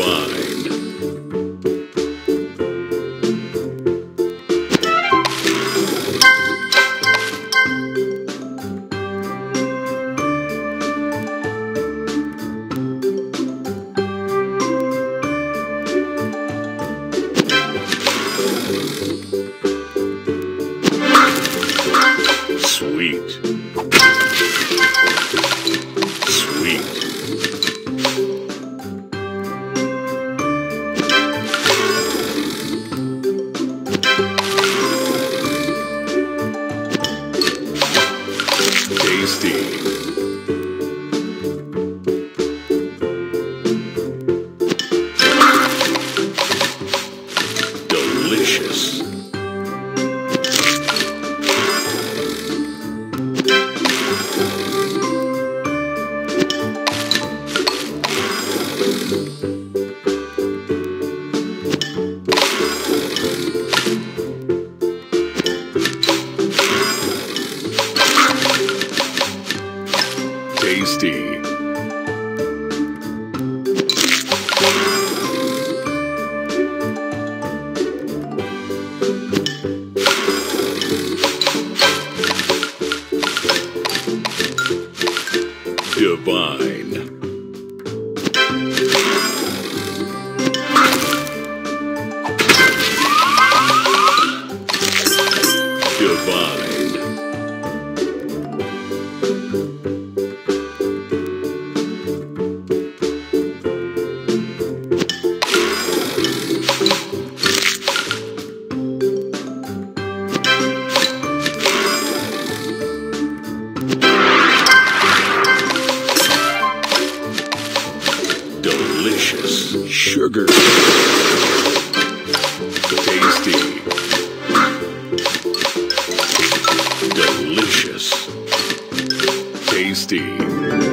goodbye. Delicious. tasty. Divine. Divine. Tasty. Delicious. Tasty.